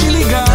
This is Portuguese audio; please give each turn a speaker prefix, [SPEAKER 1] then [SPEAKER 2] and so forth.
[SPEAKER 1] te ligar.